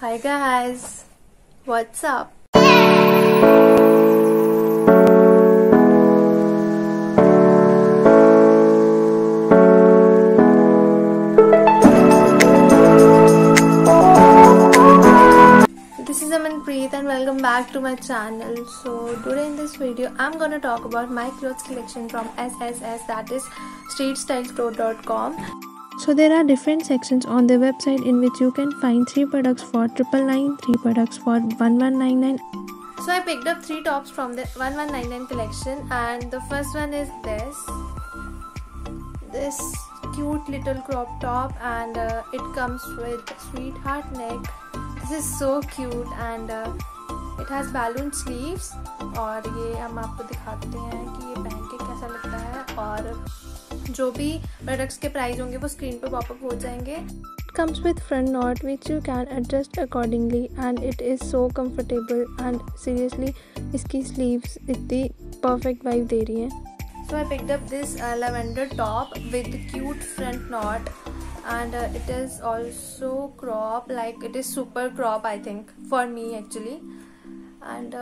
Hi guys, what's up? This is Amanpreet and welcome back to my channel. So today in this video I'm gonna talk about my clothes collection from SSS that is streetstylestore.com. So there are different sections on their website in which you can find 3 products for 999, 3 products for 1199. So I picked up 3 tops from the 1199 collection and the first one is this. This cute little crop top and uh, it comes with sweetheart neck. This is so cute and uh, it has balloon sleeves और ये हम आपको दिखाते हैं कि ये पहन के कैसा लगता है और जो भी प्रोडक्ट्स के प्राइस होंगे वो स्क्रीन पर पॉपअप हो जाएँगे। Comes with front knot which you can adjust accordingly and it is so comfortable and seriously इसकी स्लीव इतनी परफेक्ट वाइव दे रही है। So I picked up this lavender top with cute front knot and it is also crop like it is super crop I think for me actually and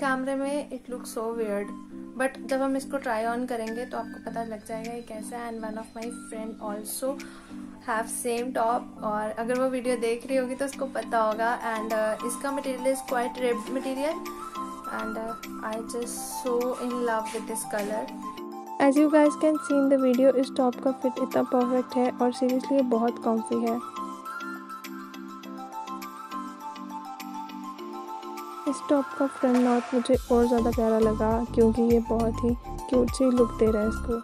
कैमरे में it look so weird but जब हम इसको try on करेंगे तो आपको पता लग जाएगा ये कैसा है। And one of my friend also have same top और अगर वो वीडियो देख रही होगी तो उसको पता होगा। एंड uh, इसका material is quite red material and I just so in love with this colour as you guys can see in the video इस टॉप का फिट इतना परफेक्ट है और सीरियसली बहुत कॉम्फी है। इस टॉप का फ्रंट नॉट मुझे और ज़्यादा प्यारा लगा क्योंकि ये बहुत ही क्यूट सी लुक दे रहा है इसको।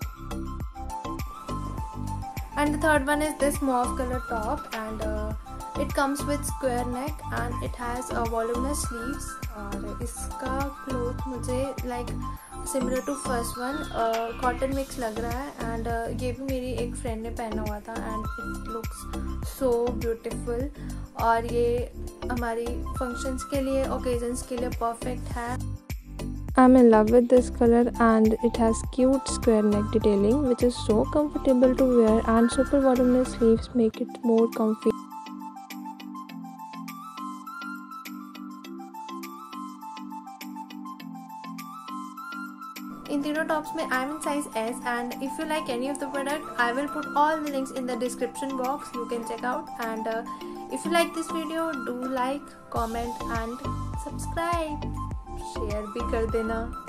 And third one is this mauve colour top and it comes with square neck and it has voluminous sleeves और इसका क्लोथ मुझे like like, similar to first one cotton mix लग रहा है and uh, ये भी मेरी एक फ्रेंड ने पहना हुआ था and it looks so beautiful और ये हमारी फ़ंक्शंस के लिए ओकेजन्स के लिए परफेक्ट है। I am in love with this colour and it has cute square neck detailing which is so comfortable to wear and super bottom sleeves make it more comfy इन तीनों tops में I am size S and if you like any of the product I will put all the links in the description box you can check out and if you like this video do like comment and subscribe share भी कर देना